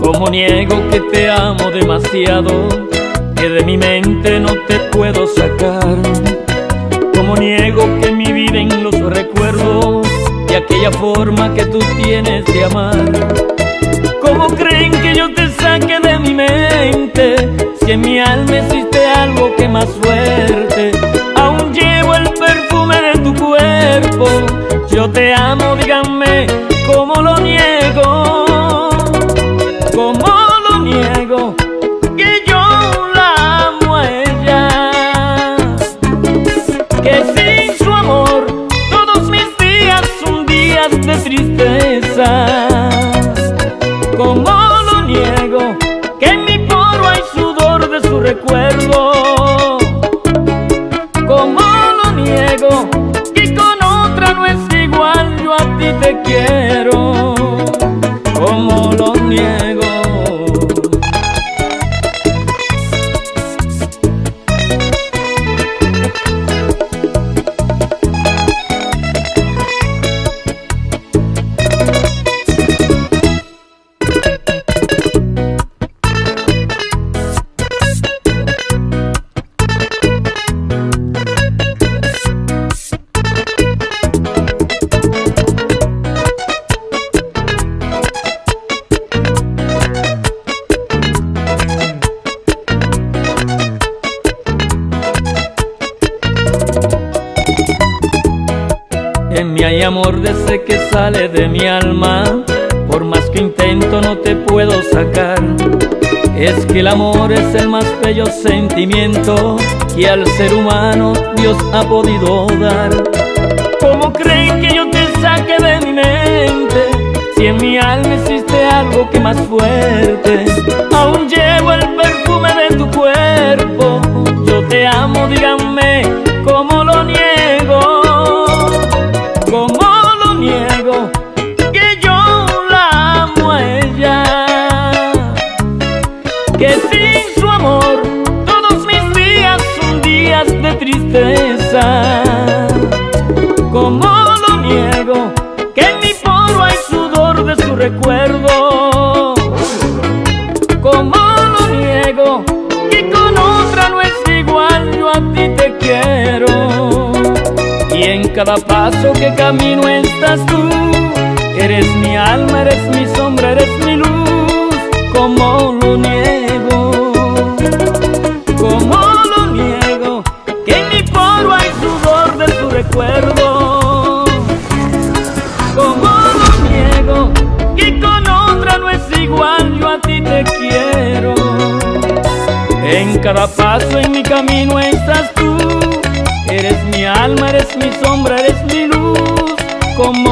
Como niego que te amo demasiado, que de mi mente no te puedo sacar. Como niego aquella forma que tú tienes de amar. Tristeza. ¿Cómo lo niego? Que en mi poro hay sudor de su recuerdo. ¿Cómo lo niego? Que con otra no es igual, yo a ti te quiero. En mí hay amor desde que sale de mi alma, por más que intento no te puedo sacar. Es que el amor es el más bello sentimiento que al ser humano Dios ha podido dar. ¿Cómo creen que yo te saque de mi mente? Si en mi alma existe algo que más fuerte, aún llevo el perfume tristeza. ¿Cómo lo niego? Que en mi poro hay sudor de su recuerdo. ¿Cómo lo niego? Que con otra no es igual, yo a ti te quiero. Y en cada paso que camino estás tú. Eres mi alma, eres mi sombra, eres mi te quiero. En cada paso en mi camino estás tú, eres mi alma, eres mi sombra, eres mi luz. Como